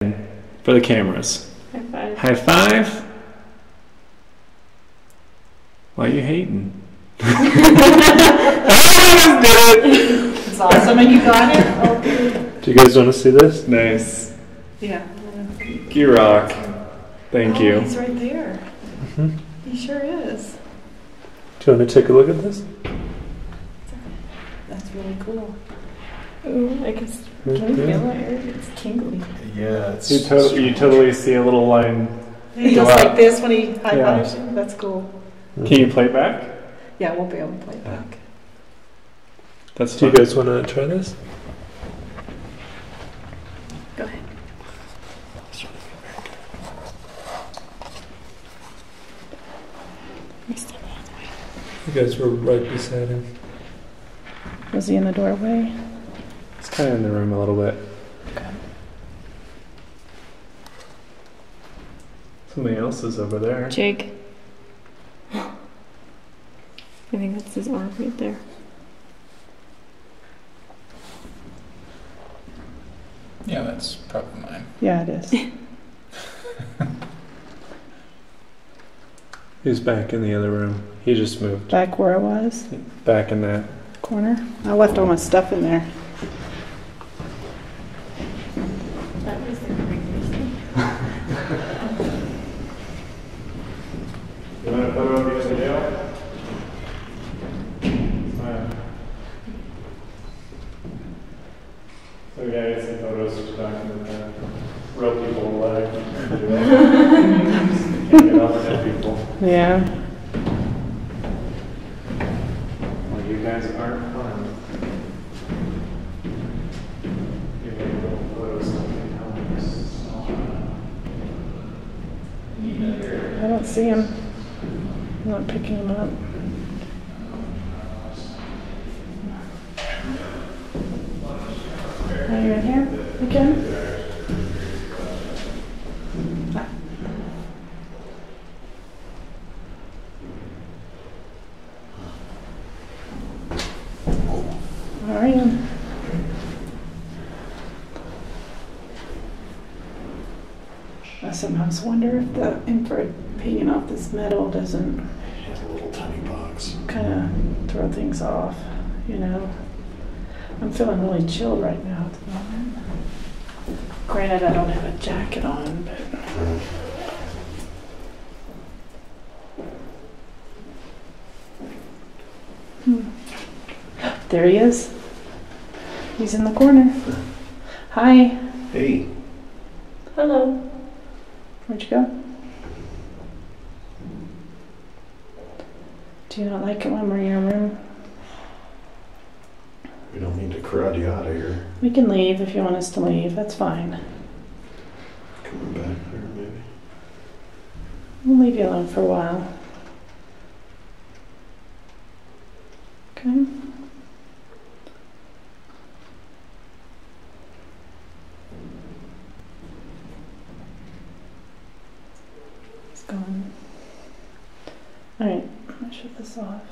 for the cameras. High five. High five. Why are you hating? I did it. It's awesome, and you got it? Oh. Do you guys want to see this? Nice. Yeah. You rock. Thank Oh, you. He's right there. Mhm. He sure is. Do you want to take a look at this? That's really cool. Ooh, I guess. Right Can you there. feel it? It's tingly. Yeah, it's. You, to- you totally see a little line. He Go does out. like this when he high Yeah. fives you. That's cool. Can you play back? Yeah, we'll be able to play it back. That's Do you guys want to try this? Go ahead. You guys were right beside him. Was he in the doorway? It's kind of in the room a little bit. Okay. Somebody else is over there. Jake. I think that's his arm right there. Yeah, that's probably mine. Yeah, it is. He's back in the other room. He just moved Back where I was, back in that. corner. I left all my stuff in there. That was the creepiest thing. You want to put over to the jail? So we gotta get some photos to document that. Real people alive. Can't get off dead people. Yeah. Well, you guys aren't fun. You make little photos of me, I don't see him. Not picking him up. Are you in here again? How are you? I sometimes wonder if the infrared pinging off this metal doesn't It's a little tiny box. kind of throw things off, you know. I'm feeling really chilled right now at the moment. Granted, I don't have a jacket on, but Hmm. there he is. He's in the corner. Hi. Hey. Hello. Where'd you go? Do you not like it when we're in your room? We don't need to crowd you out of here. We can leave if you want us to leave. That's fine. Coming back there, maybe. We'll leave you alone for a while. Okay. It's gone. Alright, I'm gonna shut this off.